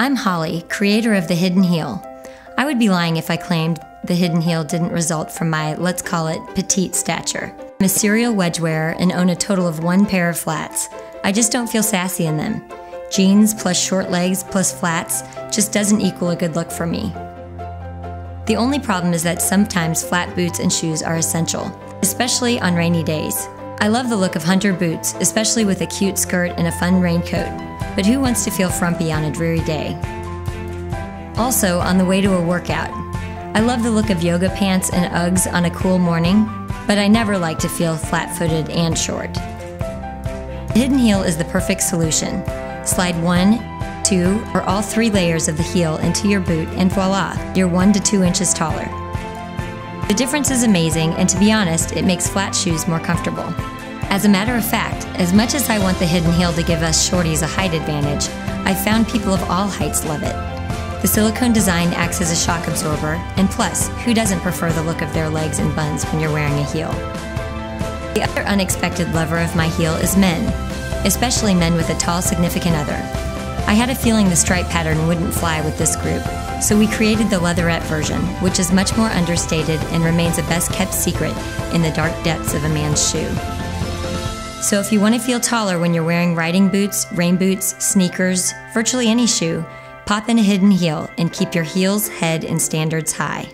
I'm Holly, creator of the Hidden Heel. I would be lying if I claimed the Hidden Heel didn't result from my, let's call it, petite stature. I'm a serial wedge wearer and own a total of one pair of flats. I just don't feel sassy in them. Jeans plus short legs plus flats just doesn't equal a good look for me. The only problem is that sometimes flat boots and shoes are essential, especially on rainy days. I love the look of hunter boots, especially with a cute skirt and a fun raincoat, but who wants to feel frumpy on a dreary day? Also, on the way to a workout, I love the look of yoga pants and Uggs on a cool morning, but I never like to feel flat footed and short. Hidden heel is the perfect solution. Slide one, two, or all three layers of the heel into your boot, and voila, you're one to two inches taller. The difference is amazing, and to be honest, it makes flat shoes more comfortable. As a matter of fact, as much as I want the hidden heel to give us shorties a height advantage, I've found people of all heights love it. The silicone design acts as a shock absorber, and plus, who doesn't prefer the look of their legs and buns when you're wearing a heel? The other unexpected lover of my heel is men, especially men with a tall significant other. I had a feeling the stripe pattern wouldn't fly with this group, so we created the leatherette version, which is much more understated and remains a best kept secret in the dark depths of a man's shoe. So if you want to feel taller when you're wearing riding boots, rain boots, sneakers, virtually any shoe, pop in a hidden heel and keep your heels, head, and standards high.